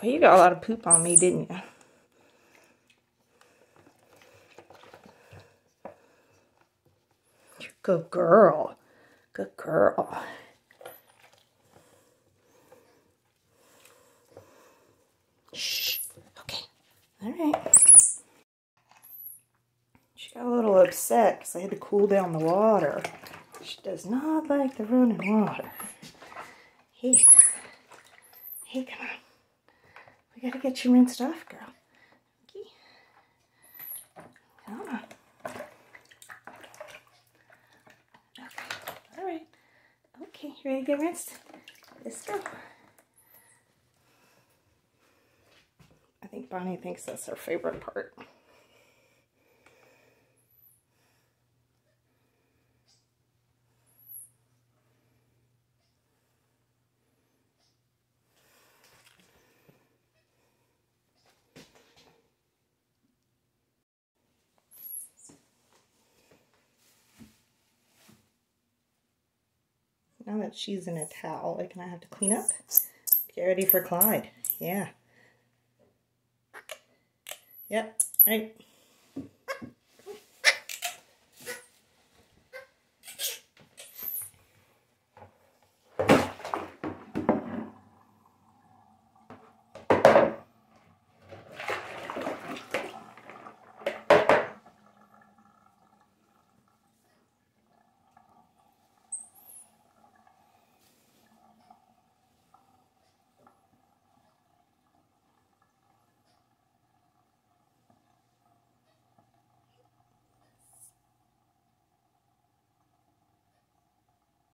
Well, you got a lot of poop on me, didn't you? Good girl. Good girl. Shh. Okay. All right. She got a little upset because I had to cool down the water. She does not like the running water. Hey. Hey, come on. We gotta get you rinsed off, girl. Okay. Come on. Okay. All right. Okay, you ready to get rinsed? Let's go. I think Bonnie thinks that's her favorite part. Now that she's in a towel, like, can I have to clean up. Get ready for Clyde. Yeah. Yep, right.